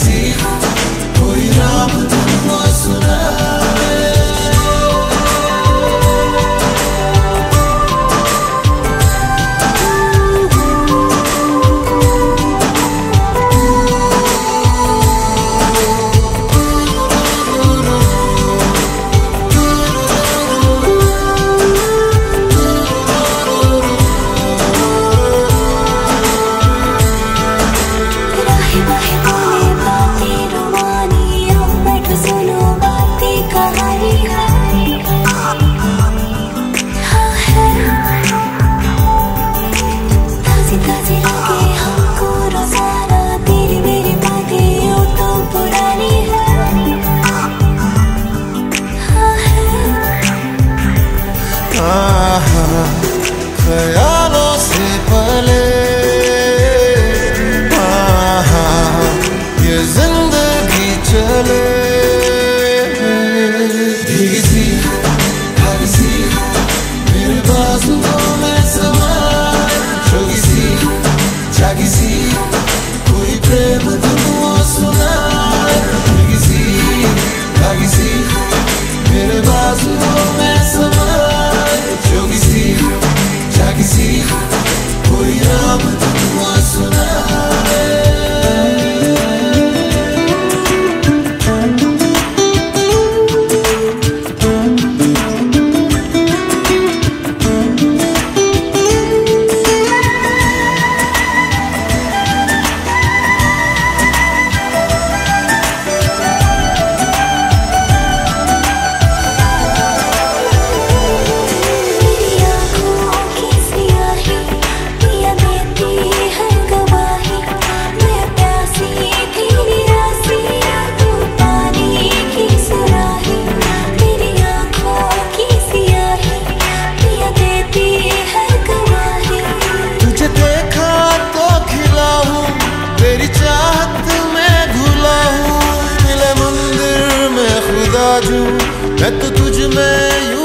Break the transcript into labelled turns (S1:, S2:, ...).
S1: see बाजू मैं तो तुझ में